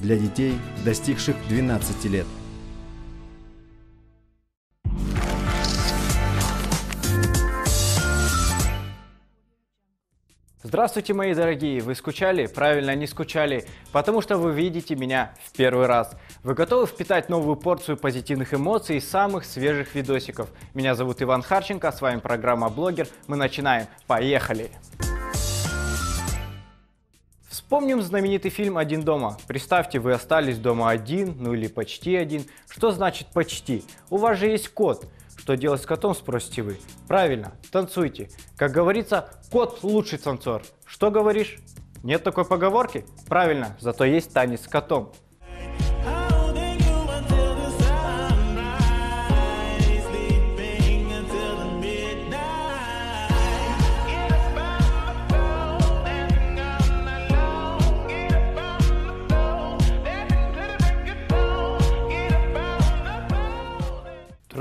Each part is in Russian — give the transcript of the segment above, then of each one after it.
для детей, достигших 12 лет. Здравствуйте, мои дорогие! Вы скучали? Правильно, не скучали, потому что вы видите меня в первый раз. Вы готовы впитать новую порцию позитивных эмоций и самых свежих видосиков? Меня зовут Иван Харченко, с вами программа «Блогер». Мы начинаем. Поехали! Вспомним знаменитый фильм «Один дома». Представьте, вы остались дома один, ну или почти один. Что значит почти? У вас же есть кот – что делать с котом, спросите вы? Правильно, танцуйте. Как говорится, кот лучший танцор. Что говоришь? Нет такой поговорки? Правильно, зато есть танец с котом.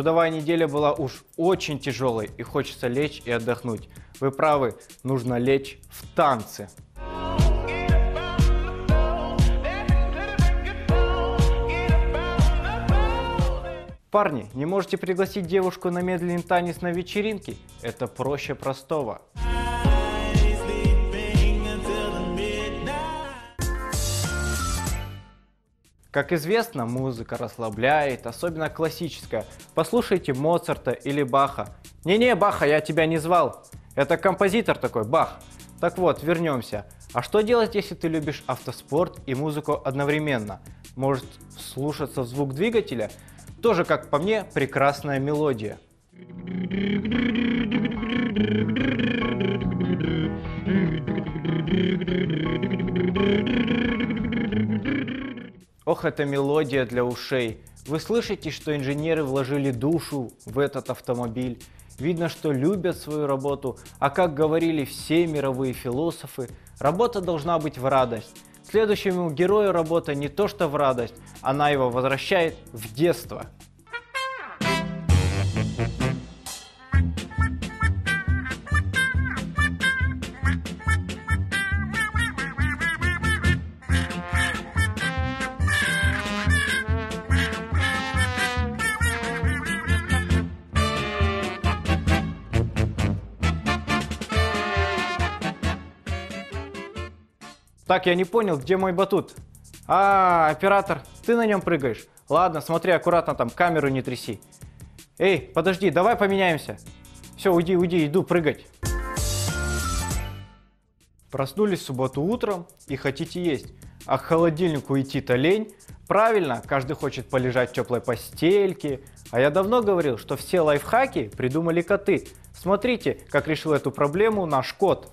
Трудовая неделя была уж очень тяжелой и хочется лечь и отдохнуть. Вы правы, нужно лечь в танцы. Парни, не можете пригласить девушку на медленный танец на вечеринке? Это проще простого. Как известно, музыка расслабляет, особенно классическая. Послушайте Моцарта или Баха. Не-не, Баха, я тебя не звал. Это композитор такой, Бах. Так вот, вернемся. А что делать, если ты любишь автоспорт и музыку одновременно? Может слушаться звук двигателя? Тоже, как по мне, прекрасная мелодия. Ох, эта мелодия для ушей. Вы слышите, что инженеры вложили душу в этот автомобиль. Видно, что любят свою работу, а как говорили все мировые философы, работа должна быть в радость. Следующему герою работа не то что в радость, она его возвращает в детство. Так, я не понял, где мой батут? А, оператор, ты на нем прыгаешь. Ладно, смотри аккуратно там, камеру не тряси. Эй, подожди, давай поменяемся. Все, уйди, уйди, иду прыгать. Проснулись в субботу утром и хотите есть. А к холодильнику идти-то лень. Правильно, каждый хочет полежать в теплой постельке. А я давно говорил, что все лайфхаки придумали коты. Смотрите, как решил эту проблему наш кот.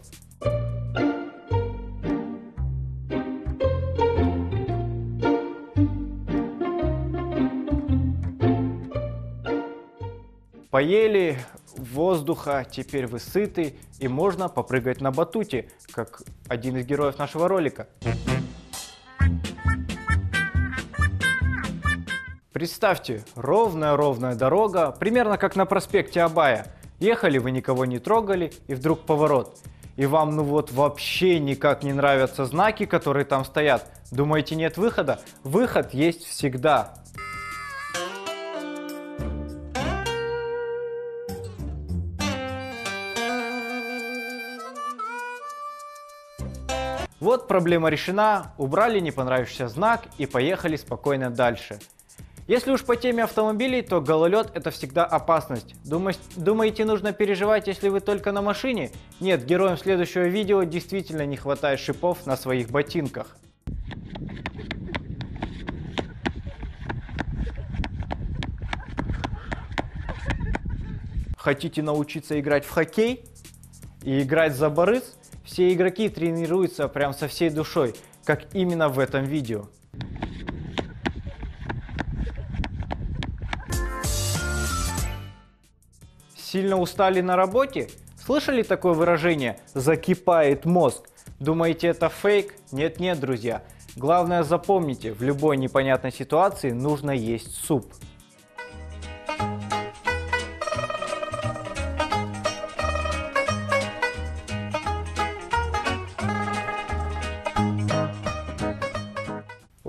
Поели воздуха, теперь вы сыты, и можно попрыгать на батуте, как один из героев нашего ролика. Представьте, ровная-ровная дорога, примерно как на проспекте Абая. Ехали, вы никого не трогали, и вдруг поворот. И вам ну вот вообще никак не нравятся знаки, которые там стоят. Думаете, нет выхода? Выход есть всегда. Вот проблема решена, убрали не понравившийся знак и поехали спокойно дальше. Если уж по теме автомобилей, то гололед это всегда опасность. Думаете, нужно переживать, если вы только на машине? Нет, героям следующего видео действительно не хватает шипов на своих ботинках. Хотите научиться играть в хоккей и играть за барыс? Все игроки тренируются прям со всей душой, как именно в этом видео. Сильно устали на работе? Слышали такое выражение «закипает мозг»? Думаете это фейк? Нет-нет, друзья. Главное запомните, в любой непонятной ситуации нужно есть суп.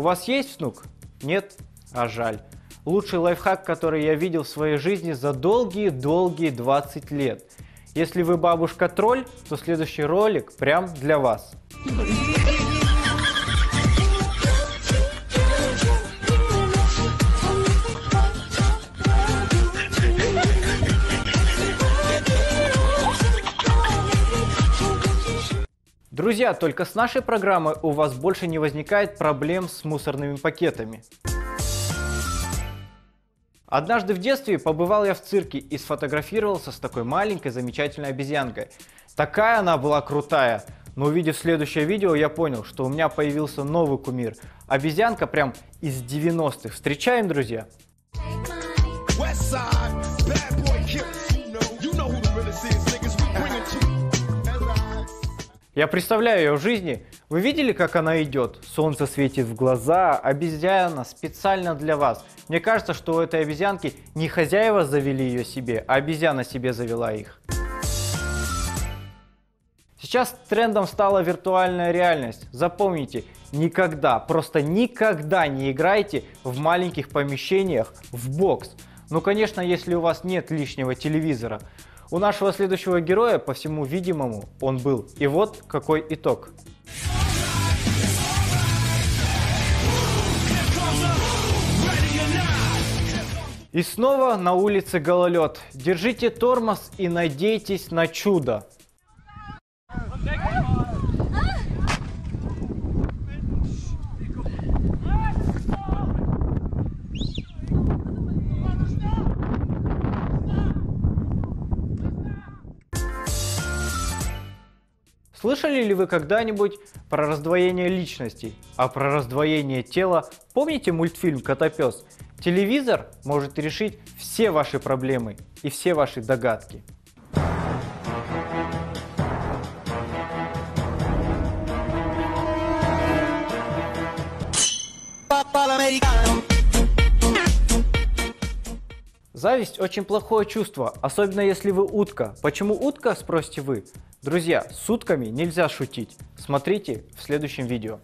Вас есть внук? Нет? А жаль. Лучший лайфхак, который я видел в своей жизни за долгие-долгие 20 лет. Если вы бабушка-тролль, то следующий ролик прям для вас. Друзья, только с нашей программой у вас больше не возникает проблем с мусорными пакетами. Однажды в детстве побывал я в цирке и сфотографировался с такой маленькой замечательной обезьянкой. Такая она была крутая. Но увидев следующее видео, я понял, что у меня появился новый кумир. Обезьянка прям из 90-х. Встречаем, друзья! Я представляю ее в жизни. Вы видели, как она идет? Солнце светит в глаза, обезьяна специально для вас. Мне кажется, что у этой обезьянки не хозяева завели ее себе, а обезьяна себе завела их. Сейчас трендом стала виртуальная реальность. Запомните, никогда, просто никогда не играйте в маленьких помещениях в бокс. Ну, конечно, если у вас нет лишнего телевизора. У нашего следующего героя, по всему видимому, он был. И вот какой итог. И снова на улице гололед. Держите тормоз и надейтесь на чудо. Слышали ли вы когда-нибудь про раздвоение личностей? А про раздвоение тела помните мультфильм «Котопес»? Телевизор может решить все ваши проблемы и все ваши догадки. Зависть очень плохое чувство, особенно если вы утка. Почему утка, спросите вы? Друзья, с утками нельзя шутить. Смотрите в следующем видео.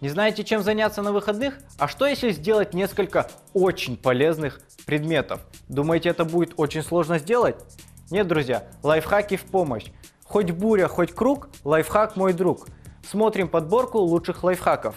Не знаете, чем заняться на выходных? А что если сделать несколько очень полезных предметов? Думаете, это будет очень сложно сделать? Нет, друзья, лайфхаки в помощь. Хоть буря, хоть круг, лайфхак мой друг. Смотрим подборку лучших лайфхаков.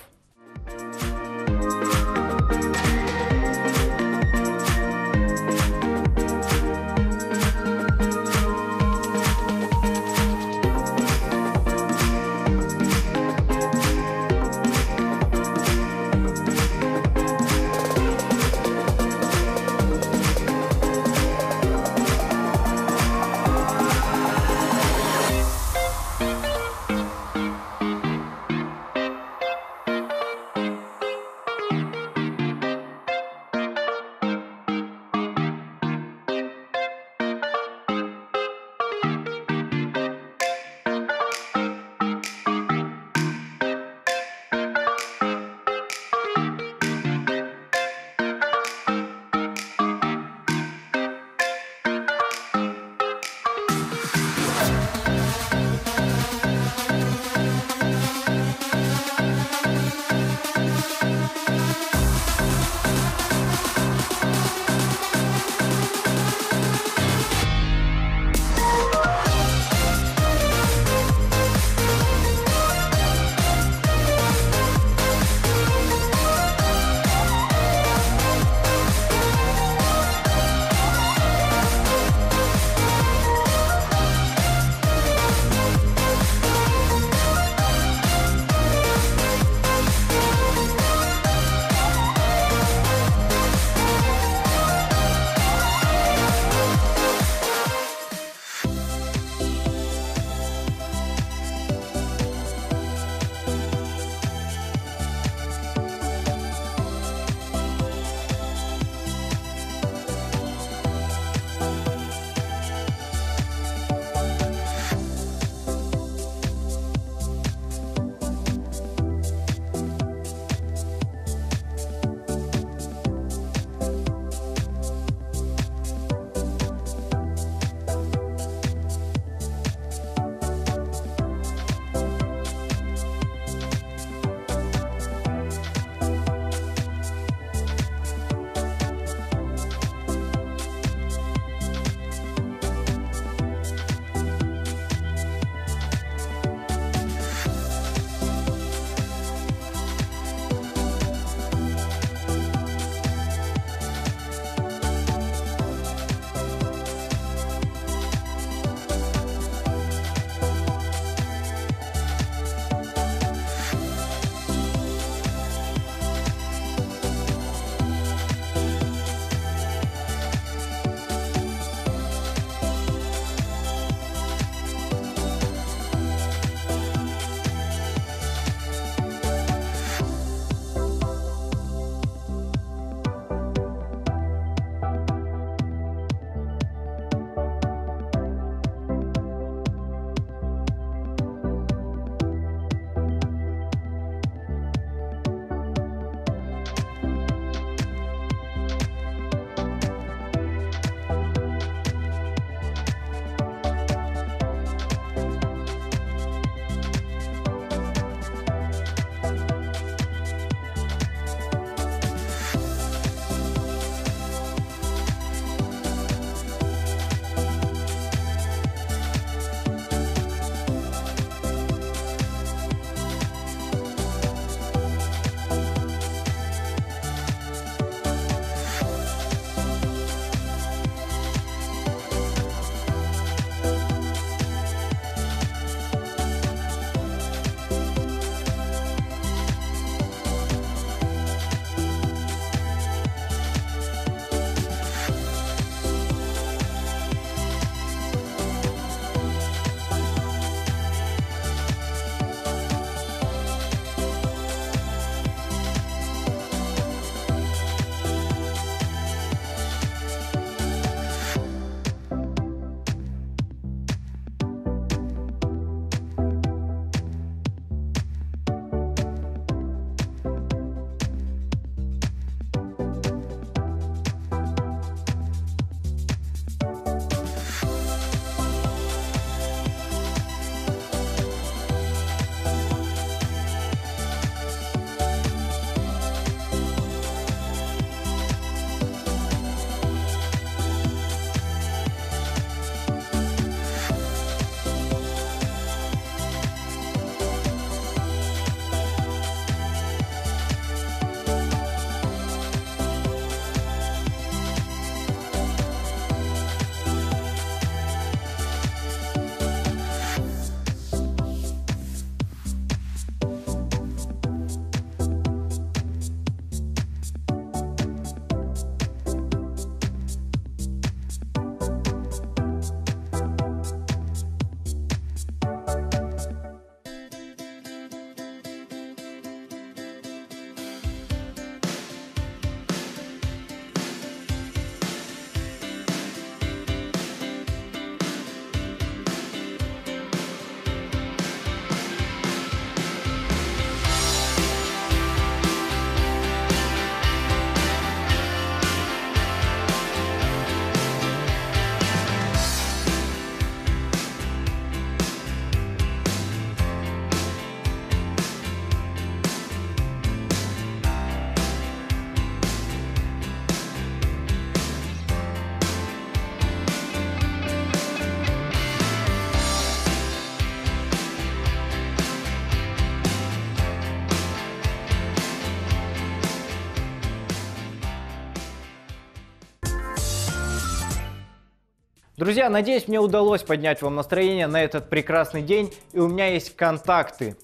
Друзья, надеюсь, мне удалось поднять вам настроение на этот прекрасный день, и у меня есть контакты.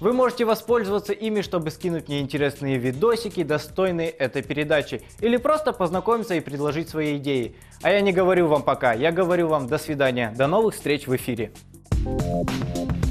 Вы можете воспользоваться ими, чтобы скинуть мне интересные видосики, достойные этой передачи, или просто познакомиться и предложить свои идеи. А я не говорю вам пока, я говорю вам до свидания, до новых встреч в эфире. Thank you